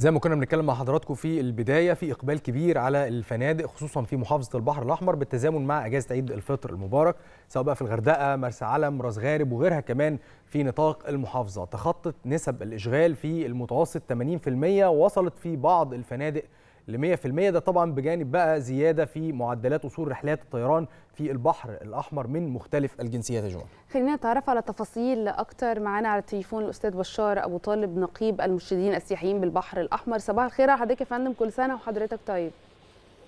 زي ما كنا بنتكلم مع حضراتكم في البداية في إقبال كبير على الفنادق خصوصا في محافظة البحر الأحمر بالتزامن مع أجازة عيد الفطر المبارك سواء بقى في الغردقة مرسى علم راس غارب وغيرها كمان في نطاق المحافظة. تخطت نسب الإشغال في المتوسط 80% ووصلت في بعض الفنادق ل 100% ده طبعا بجانب بقى زيادة في معدلات وصول رحلات الطيران في البحر الأحمر من مختلف الجنسيات يا جماعة. خلينا نتعرف على تفاصيل أكتر معانا على التليفون الأستاذ بشار أبو طالب نقيب المرشدين السياحيين بالبحر الأحمر صباح الخير على حضرتك يا فندم كل سنة وحضرتك طيب.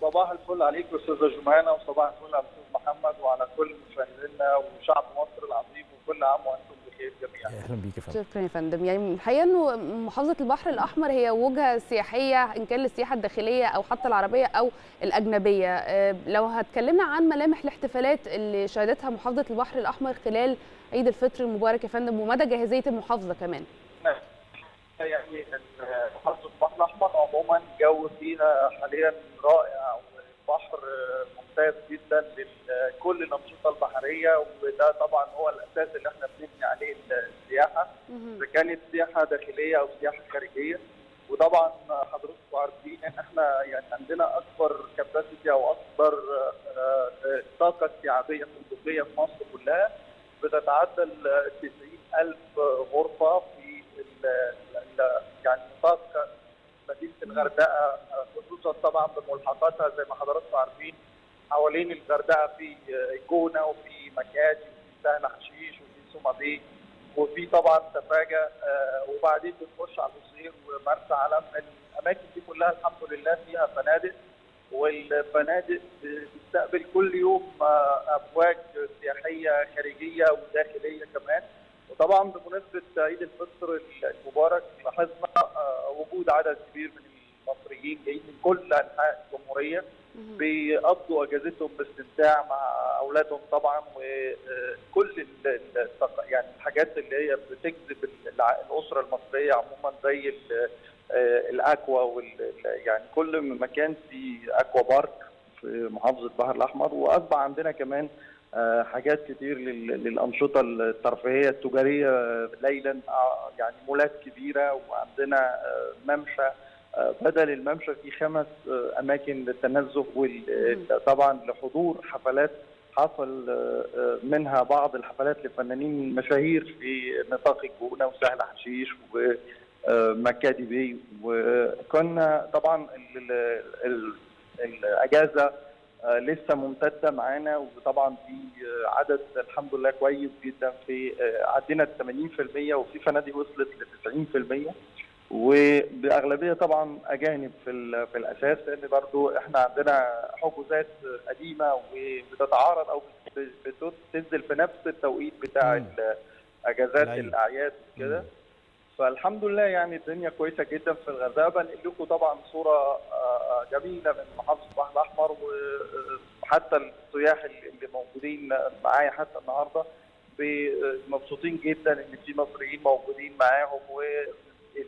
صباح الفل عليك أستاذة جمانه وصباح الفل على الأستاذ محمد وعلى كل مشاهدينا وشعب مصر العظيم وكل عام وأنتم بخير جميعا. أهلا بيك يا فندم. شكرا يا فندم يعني الحقيقة إنه محافظة البحر الأحمر هي وجهة سياحية إن كان للسياحة الداخلية أو حتى العربية أو الأجنبية لو هتكلمنا عن ملامح الاحتفالات اللي شهدتها محافظة البحر الأحمر خلال عيد الفطر المبارك يا فندم ومدى جاهزية المحافظة كمان يعني محافظة البحر الأحمر عموما الجو فيها حاليا رائع والبحر ممتاز جدا لكل الأنشطة البحرية وده طبعا هو الأساس اللي إحنا بنبني عليه السياحة. إذا كانت سياحة داخلية أو سياحة خارجية وطبعا حضراتكم عارفين إن إحنا يعني عندنا أكبر كاباسيتي أو أكبر طاقة استيعابية فندقيه في مصر كلها. بتتعدى ال 90000 غرفة في يعني نطاق مدينة الغردقة خصوصا طبعا بملحقاتها زي ما حضراتكم عارفين حوالين الغردقة في جونه وفي مكادي وفي سهل حشيش وفي سومبي وفي طبعا سفاجة وبعدين بنخش على القصير ومرسى علم. الأماكن دي كلها الحمد لله فيها فنادق والفنادق بتستقبل كل يوم افواج سياحية خارجية وداخلية كمان. وطبعا بمناسبة عيد الفطر المبارك لاحظنا وجود عدد كبير من المصريين جايين من كل أنحاء الجمهورية بيقضوا أجازتهم باستمتاع مع أولادهم طبعا وكل يعني الحاجات اللي هي بتجذب الأسرة المصرية عموما زي الأكوا وال يعني كل مكان في أكوا بارك في محافظة البحر الأحمر. وأصبح عندنا كمان حاجات كتير للأنشطة الترفيهية التجارية ليلا يعني مولات كبيرة وعندنا ممشى بدل الممشى في خمس أماكن للتنزه وطبعا لحضور حفلات حصل منها بعض الحفلات لفنانين مشاهير في نطاق الجونه وسهل حشيش ومكادي بي. وكنا طبعا الأجازة لسه ممتدة معانا. وطبعا في عدد الحمد لله كويس جدا في عدينا 80% وفي فنادق وصلت ل 90% وبأغلبية طبعا أجانب في في الأساس لأن برضو إحنا عندنا حجوزات قديمة وبتتعارض أو بتنزل في نفس التوقيت بتاع أجازات الأعياد كده. فالحمد لله يعني الدنيا كويسة جدا في الغردقة. بنقل لكم طبعا صورة جميلة من محافظة البحر الأحمر وحتى السياح اللي موجودين معايا حتى النهارده مبسوطين جدا إن في مصريين موجودين معاهم و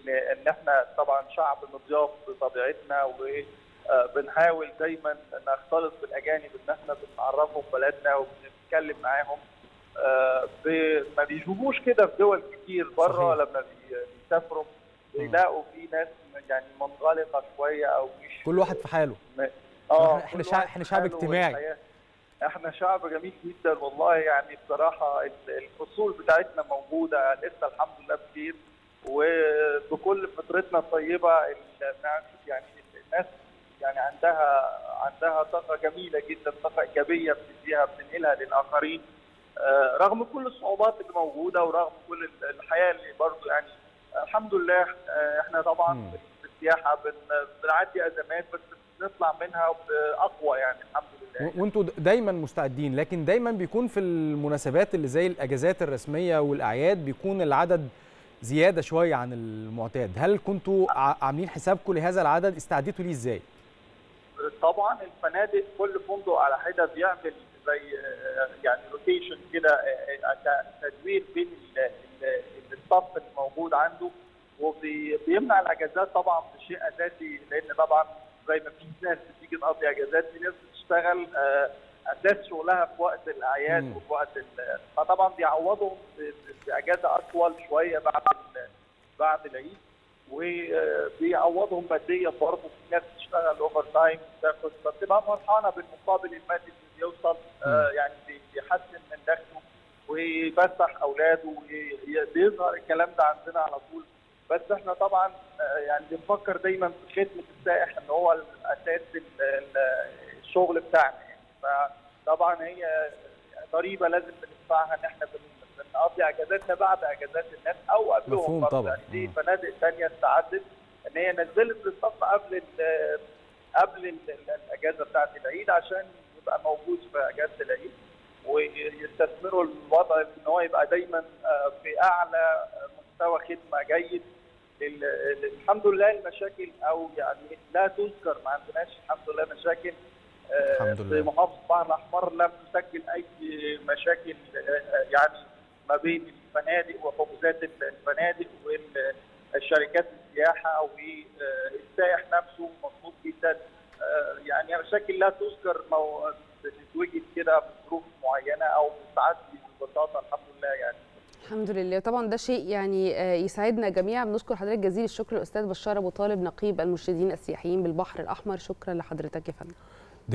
ان إحنا طبعا شعب مضياف بطبيعتنا وبنحاول دايما نختلط بالأجانب ان إحنا بنعرفهم بلدنا وبنتكلم معاهم. ما بيشوفوش كده في دول كتير بره لما بيسافروا. بيلاقوا في ناس يعني منغلقة شوية أو مش كل واحد في حاله. آه إحنا شعب إحنا شعب اجتماعي. إحنا شعب جميل جدا والله. يعني بصراحة الفصول بتاعتنا موجودة. لسه الحمد لله بخير. وبكل فطرتنا الطيبة يعني الناس يعني عندها عندها طاقة جميلة جدا طاقة إيجابية بتديها بتنقلها للآخرين. رغم كل الصعوبات اللي موجودة ورغم كل الحياة اللي برضه يعني الحمد لله إحنا طبعا في السياحه بنعدي أزمات بس بنطلع منها بأقوى يعني الحمد لله. وأنتوا دايما مستعدين لكن دايما بيكون في المناسبات اللي زي الأجازات الرسمية والأعياد بيكون العدد زيادة شوية عن المعتاد. هل كنتوا عاملين حسابكم لهذا العدد؟ استعديتوا ليه إزاي؟ طبعا الفنادق كل فندق على حدة بيعمل زي يعني rotation كده تدوير بين ال staff الموجود عنده وبيمنع الأجازات طبعا بشيء أساسي لأن طبعا زي ما في ناس بتيجي تقضي أجازات في ناس بتشتغل أساس شغلها في وقت الأعياد وفي وقت فطبعا بيعوضهم بأجازة أطول شوية بعد بعد العيد وبيعوضهم ماديا برضه. في ناس بتشتغل overtime بتاخد فبتبقى فرحانة بالمقابل المادي اللي بيوصل آه، يعني بي- بيحسن من دخله ويفسح أولاده وبيظهر الكلام ده عندنا على طول. بس إحنا طبعا آه، يعني بنفكر دايما في خدمة السائح إن هو ال- الشغل بتاعنا. فطبعا هي ضريبه لازم بندفعها إن إحنا بن- بنقضي أجازاتنا بعد أجازات الناس أو قبلهم مفهوم. طبعاً. يعني في مم. فنادق ثانية استعدت إن هي نزلت الصف قبل قبل ال- ال- الأجازة بتاعت العيد عشان يبقى موجود في أجازة العيد ويستثمروا الوضع إن هو يبقى دايما آه، في أعلى مستوى خدمة جيد ال- ال- الحمد لله المشاكل أو يعني لا تذكر ما عندناش الحمد لله مشاكل الحمد لله. في محافظه البحر الأحمر لم تسجل أي مشاكل آه، يعني ما بين الفنادق وحجوزات الفنادق والشركات السياحة والسائح نفسه مبسوط جدا. آه، يعني مشاكل لا تذكر مو- بتتوجد كده بظروف معينة أو بتعدي ببساطة الحمد لله يعني. الحمد لله. طبعا ده شيء يعني آه، يسعدنا جميعا. بنشكر حضرتك جزيل الشكر الأستاذ بشار أبو طالب نقيب المرشدين السياحيين بالبحر الأحمر. شكرا لحضرتك يا فندم.